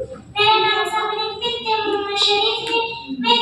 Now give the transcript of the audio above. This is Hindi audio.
मेरा नाम सामने बिनते मोहम्मद शरीफ है मैं